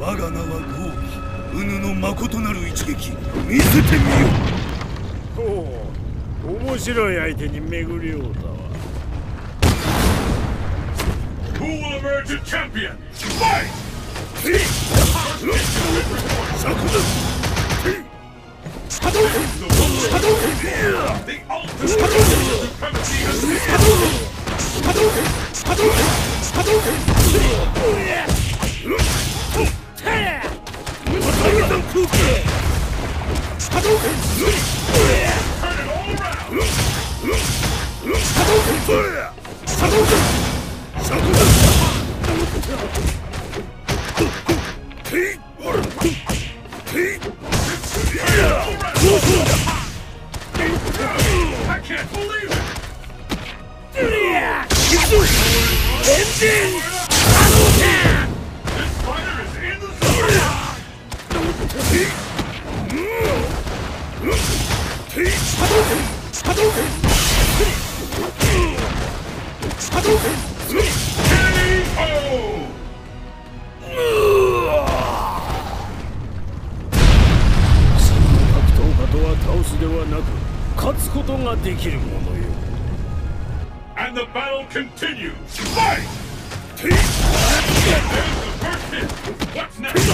我が名は豪儀うぬのまことなる一撃見せてみようほう面白い相手に巡りようだわ Who will emerge a champion? Fight! ン This fighter is in the zone! ではなく勝つことができるものよ And the battle continues! Fight! There's the first hit! What's next?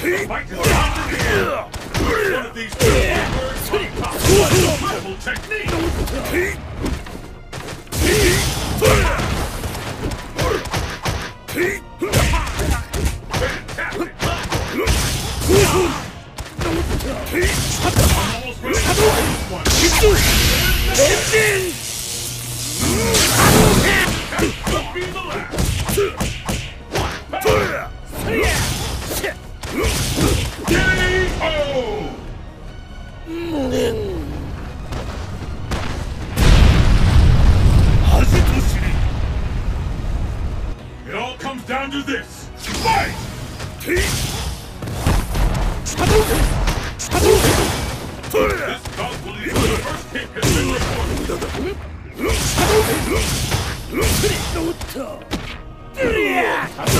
The fight is about to begin! Which one of these two words on top? Incredible technique! KO!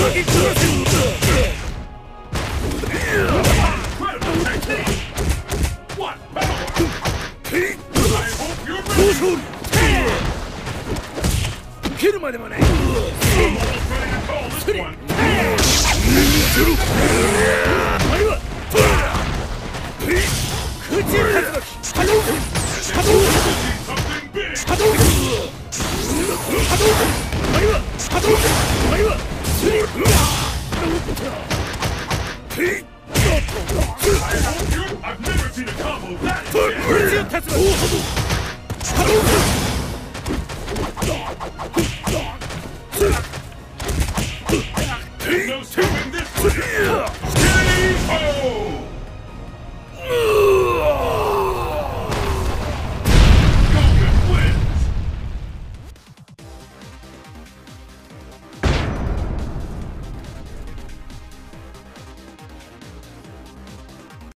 恥と蹴るまでもない I'm almost ready to